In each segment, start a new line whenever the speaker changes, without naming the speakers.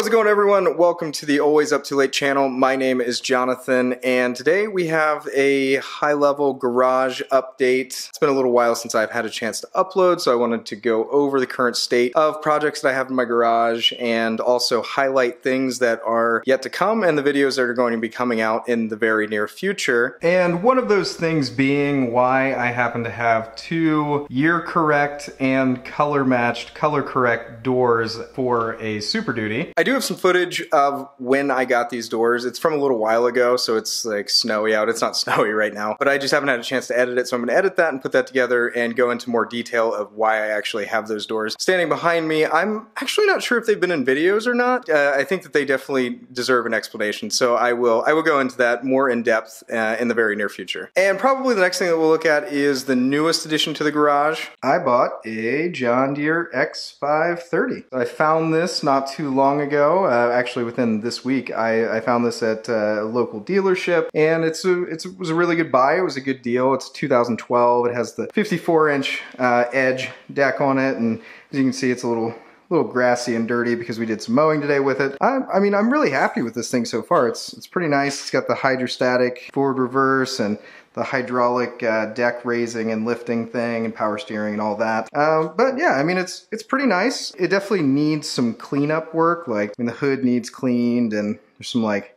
How's it going everyone? Welcome to the Always Up Too Late channel. My name is Jonathan and today we have a high level garage update. It's been a little while since I've had a chance to upload so I wanted to go over the current state of projects that I have in my garage and also highlight things that are yet to come and the videos that are going to be coming out in the very near future. And one of those things being why I happen to have two year correct and color matched, color correct doors for a Super Duty. I do have some footage of when I got these doors. It's from a little while ago, so it's like snowy out. It's not snowy right now, but I just haven't had a chance to edit it, so I'm gonna edit that and put that together and go into more detail of why I actually have those doors. Standing behind me, I'm actually not sure if they've been in videos or not. Uh, I think that they definitely deserve an explanation, so I will I will go into that more in depth uh, in the very near future. And probably the next thing that we'll look at is the newest addition to the garage. I bought a John Deere X530. I found this not too long ago ago, uh, actually within this week, I, I found this at uh, a local dealership, and it's a, it's, it was a really good buy. It was a good deal. It's 2012. It has the 54 inch uh, edge deck on it, and as you can see, it's a little little grassy and dirty because we did some mowing today with it. I, I, mean, I'm really happy with this thing so far. It's it's pretty nice. It's got the hydrostatic forward reverse and the hydraulic uh, deck raising and lifting thing and power steering and all that. Um, but yeah, I mean, it's it's pretty nice. It definitely needs some cleanup work. Like, I mean, the hood needs cleaned and there's some like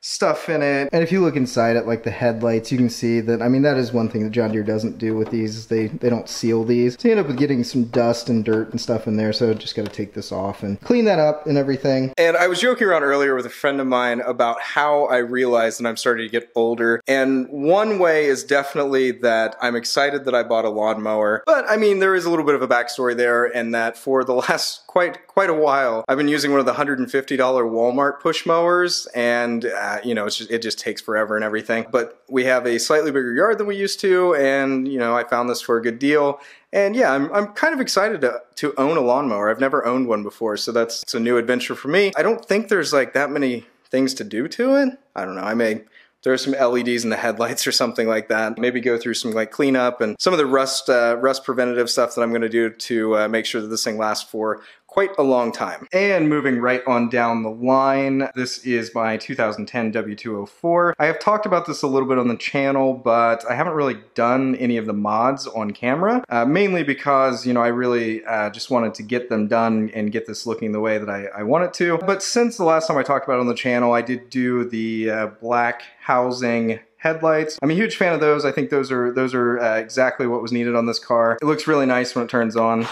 stuff in it. And if you look inside at like the headlights, you can see that, I mean, that is one thing that John Deere doesn't do with these, is they, they don't seal these. So you end up with getting some dust and dirt and stuff in there, so just gotta take this off and clean that up and everything. And I was joking around earlier with a friend of mine about how I realized that I'm starting to get older. And one way is definitely that I'm excited that I bought a lawnmower. But I mean, there is a little bit of a backstory there and that for the last quite quite a while, I've been using one of the $150 Walmart push mowers and uh, you know, just, it just takes forever and everything. But we have a slightly bigger yard than we used to, and you know, I found this for a good deal. And yeah, I'm, I'm kind of excited to, to own a lawnmower. I've never owned one before, so that's it's a new adventure for me. I don't think there's like that many things to do to it. I don't know. I may throw some LEDs in the headlights or something like that. Maybe go through some like cleanup and some of the rust uh, rust preventative stuff that I'm going to do to uh, make sure that this thing lasts for quite a long time. And moving right on down the line, this is my 2010 W204. I have talked about this a little bit on the channel, but I haven't really done any of the mods on camera, uh, mainly because, you know, I really uh, just wanted to get them done and get this looking the way that I, I want it to. But since the last time I talked about it on the channel, I did do the uh, black housing headlights. I'm a huge fan of those. I think those are those are uh, exactly what was needed on this car. It looks really nice when it turns on.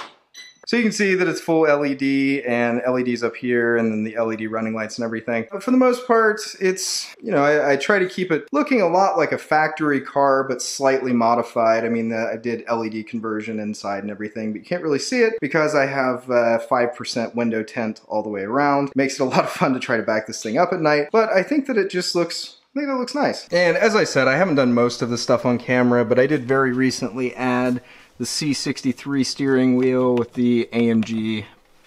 So you can see that it's full LED and LEDs up here and then the LED running lights and everything. But for the most part, it's, you know, I, I try to keep it looking a lot like a factory car, but slightly modified. I mean, uh, I did LED conversion inside and everything, but you can't really see it because I have 5% uh, window tint all the way around. Makes it a lot of fun to try to back this thing up at night, but I think that it just looks I think that looks nice. And as I said, I haven't done most of the stuff on camera, but I did very recently add the C63 steering wheel with the AMG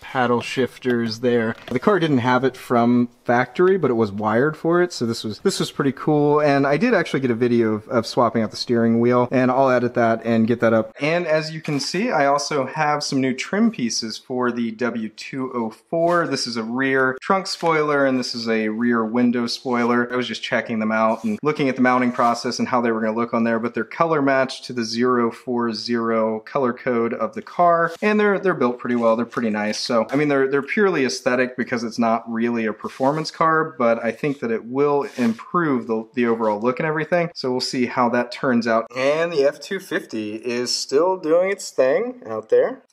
paddle shifters there. The car didn't have it from factory, but it was wired for it, so this was this was pretty cool. And I did actually get a video of, of swapping out the steering wheel, and I'll edit that and get that up. And as you can see, I also have some new trim pieces for the W204. This is a rear trunk spoiler, and this is a rear window spoiler. I was just checking them out and looking at the mounting process and how they were going to look on there, but they're color matched to the 040 color code of the car, and they're they're built pretty well. They're pretty nice. So I mean, they're, they're purely aesthetic because it's not really a performance car, but I think that it will improve the, the overall look and everything. So we'll see how that turns out. And the F-250 is still doing its thing out there.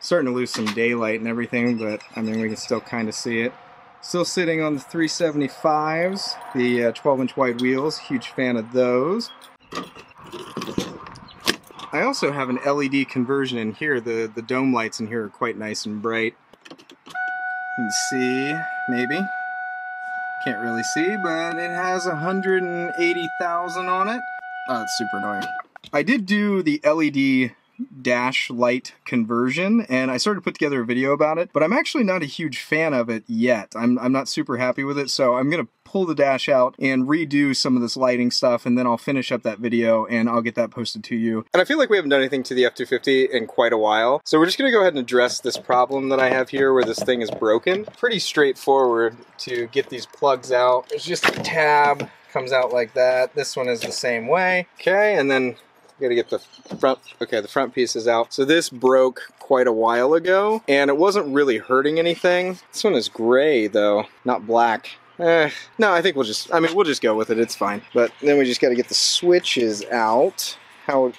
Starting to lose some daylight and everything, but I mean, we can still kind of see it. Still sitting on the 375s, the 12-inch uh, wide wheels. Huge fan of those. I also have an LED conversion in here. The, the dome lights in here are quite nice and bright. You can see, maybe. Can't really see, but it has 180,000 on it. Oh, it's super annoying. I did do the LED dash light conversion and I started to put together a video about it, but I'm actually not a huge fan of it yet. I'm, I'm not super happy with it, so I'm going to pull the dash out and redo some of this lighting stuff and then I'll finish up that video and I'll get that posted to you. And I feel like we haven't done anything to the F-250 in quite a while. So we're just gonna go ahead and address this problem that I have here where this thing is broken. Pretty straightforward to get these plugs out. There's just a tab, comes out like that. This one is the same way. Okay, and then gotta get the front, okay, the front piece is out. So this broke quite a while ago and it wasn't really hurting anything. This one is gray though, not black. Eh, no, I think we'll just, I mean, we'll just go with it. It's fine. But then we just got to get the switches out. How,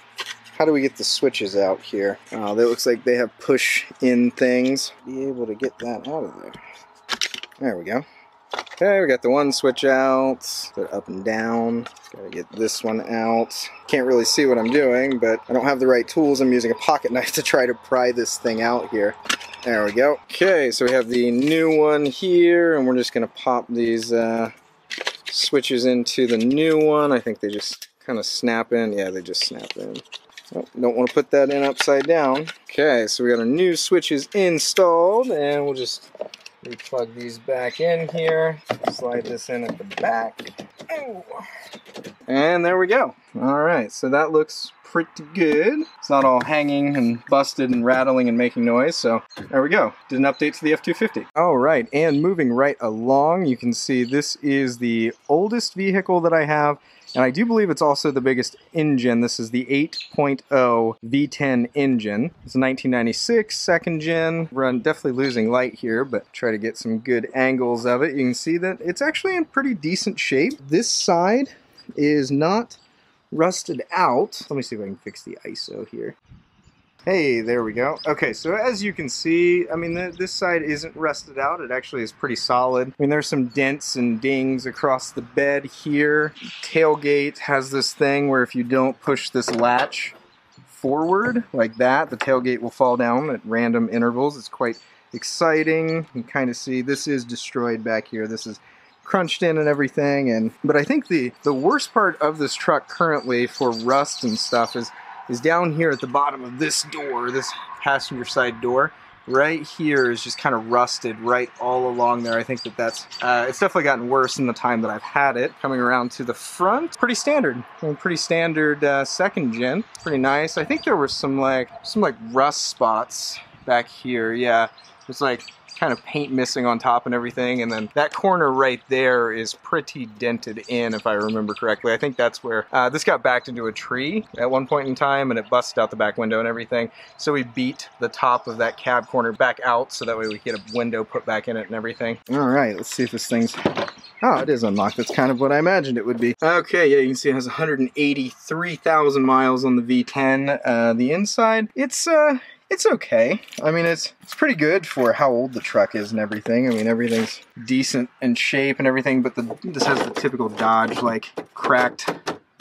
how do we get the switches out here? Oh, that looks like they have push-in things. Be able to get that out of there. There we go. Okay, we got the one switch out, Put up and down. Gotta get this one out. Can't really see what I'm doing, but I don't have the right tools. I'm using a pocket knife to try to pry this thing out here. There we go. Okay, so we have the new one here, and we're just gonna pop these uh, switches into the new one. I think they just kind of snap in. Yeah, they just snap in. Oh, don't want to put that in upside down. Okay, so we got our new switches installed, and we'll just we plug these back in here, slide this in at the back. And there we go. All right, so that looks pretty good. It's not all hanging and busted and rattling and making noise, so there we go. Did an update to the F-250. All right, and moving right along, you can see this is the oldest vehicle that I have. And I do believe it's also the biggest engine. This is the 8.0 V10 engine. It's a 1996 second gen. Run definitely losing light here, but try to get some good angles of it. You can see that it's actually in pretty decent shape. This side is not rusted out. Let me see if I can fix the ISO here. Hey, there we go. Okay, so as you can see, I mean, the, this side isn't rusted out. It actually is pretty solid. I mean, there's some dents and dings across the bed here. Tailgate has this thing where if you don't push this latch forward like that, the tailgate will fall down at random intervals. It's quite exciting. You kind of see this is destroyed back here. This is crunched in and everything and but I think the the worst part of this truck currently for rust and stuff is is down here at the bottom of this door, this passenger side door. Right here is just kind of rusted right all along there. I think that that's, uh, it's definitely gotten worse in the time that I've had it. Coming around to the front, pretty standard. I mean, pretty standard uh, second gen. Pretty nice. I think there were some like, some like rust spots back here. Yeah, it's like kind of paint missing on top and everything. And then that corner right there is pretty dented in, if I remember correctly. I think that's where uh, this got backed into a tree at one point in time and it busted out the back window and everything. So we beat the top of that cab corner back out so that way we get a window put back in it and everything. All right, let's see if this thing's Oh, it is unlocked. That's kind of what I imagined it would be. Okay, yeah, you can see it has 183,000 miles on the V10. Uh, the inside, it's uh, it's okay. I mean, it's it's pretty good for how old the truck is and everything. I mean, everything's decent in shape and everything, but the this has the typical Dodge like cracked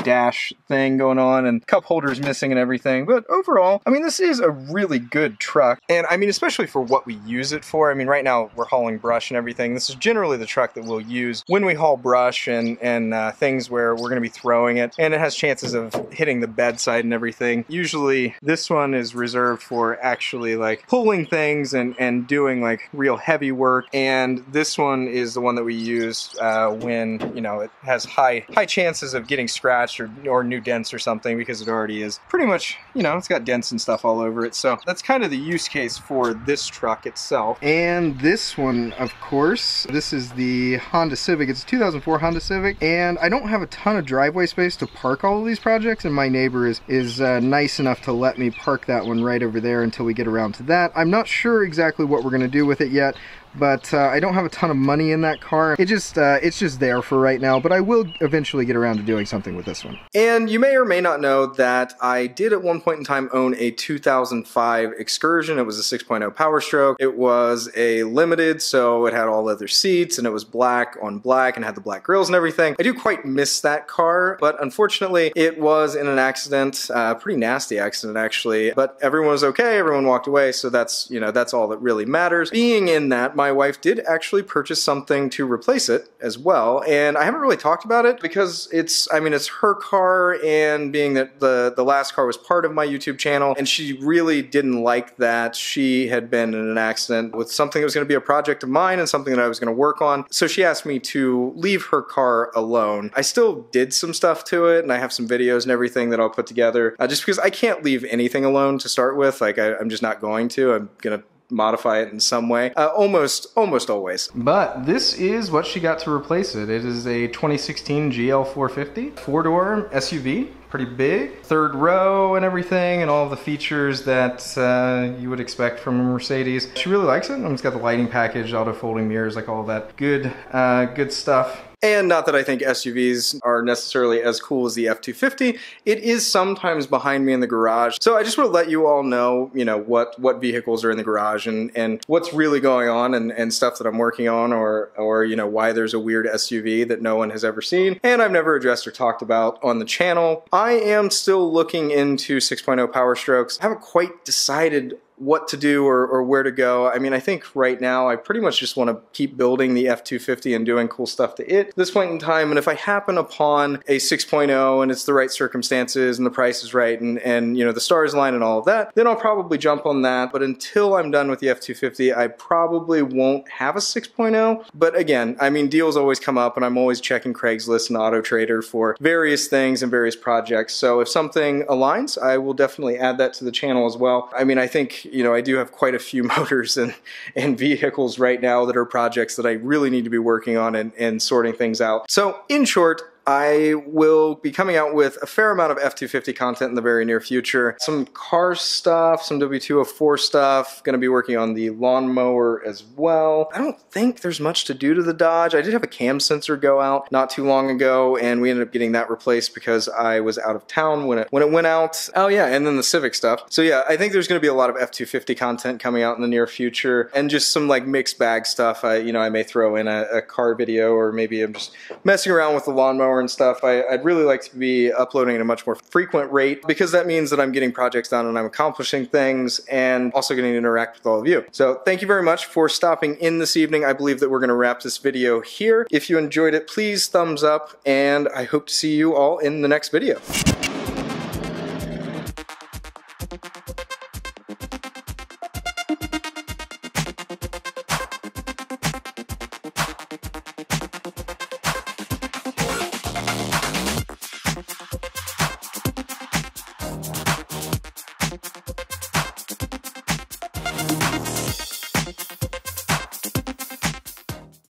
dash thing going on and cup holders missing and everything. But overall, I mean, this is a really good truck. And I mean, especially for what we use it for. I mean, right now we're hauling brush and everything. This is generally the truck that we'll use when we haul brush and, and uh, things where we're going to be throwing it. And it has chances of hitting the bedside and everything. Usually this one is reserved for actually like pulling things and, and doing like real heavy work. And this one is the one that we use uh, when, you know, it has high, high chances of getting scratched or, or new dents or something because it already is pretty much, you know, it's got dents and stuff all over it. So that's kind of the use case for this truck itself. And this one, of course, this is the Honda Civic. It's a 2004 Honda Civic. And I don't have a ton of driveway space to park all of these projects. And my neighbor is, is uh, nice enough to let me park that one right over there until we get around to that. I'm not sure exactly what we're going to do with it yet but uh, I don't have a ton of money in that car. It just uh, it's just there for right now, but I will eventually get around to doing something with this one. And you may or may not know that I did at one point in time own a 2005 Excursion. It was a 6.0 Power Stroke. It was a limited, so it had all leather seats and it was black on black and had the black grills and everything. I do quite miss that car, but unfortunately it was in an accident, a uh, pretty nasty accident actually, but everyone was okay, everyone walked away, so that's, you know, that's all that really matters. Being in that, my wife did actually purchase something to replace it as well. And I haven't really talked about it because it's, I mean, it's her car and being that the, the last car was part of my YouTube channel and she really didn't like that she had been in an accident with something that was going to be a project of mine and something that I was going to work on. So she asked me to leave her car alone. I still did some stuff to it and I have some videos and everything that I'll put together uh, just because I can't leave anything alone to start with. Like I, I'm just not going to. I'm going to modify it in some way. Uh, almost, almost always. But this is what she got to replace it. It is a 2016 GL450, four-door SUV pretty big. Third row and everything and all the features that uh, you would expect from a Mercedes. She really likes it. It's got the lighting package, auto folding mirrors, like all that good, uh, good stuff. And not that I think SUVs are necessarily as cool as the F-250, it is sometimes behind me in the garage. So I just want to let you all know, you know, what, what vehicles are in the garage and, and what's really going on and, and stuff that I'm working on or, or, you know, why there's a weird SUV that no one has ever seen and I've never addressed or talked about on the channel. I am still looking into 6.0 Power Strokes. I haven't quite decided what to do or, or, where to go. I mean, I think right now I pretty much just want to keep building the F250 and doing cool stuff to it at this point in time. And if I happen upon a 6.0 and it's the right circumstances and the price is right and, and you know the stars line and all of that, then I'll probably jump on that. But until I'm done with the F250, I probably won't have a 6.0. But again, I mean, deals always come up and I'm always checking Craigslist and Auto Trader for various things and various projects. So if something aligns, I will definitely add that to the channel as well. I mean, I think you know, I do have quite a few motors and, and vehicles right now that are projects that I really need to be working on and, and sorting things out. So in short, I will be coming out with a fair amount of F-250 content in the very near future. Some car stuff, some W204 stuff, gonna be working on the lawnmower as well. I don't think there's much to do to the Dodge. I did have a cam sensor go out not too long ago and we ended up getting that replaced because I was out of town when it, when it went out. Oh yeah, and then the Civic stuff. So yeah, I think there's gonna be a lot of F-250 content coming out in the near future and just some like mixed bag stuff. I, you know, I may throw in a, a car video or maybe I'm just messing around with the lawnmower and stuff, I, would really like to be uploading at a much more frequent rate because that means that I'm getting projects done and I'm accomplishing things and also getting to interact with all of you. So thank you very much for stopping in this evening. I believe that we're going to wrap this video here. If you enjoyed it, please thumbs up and I hope to see you all in the next video.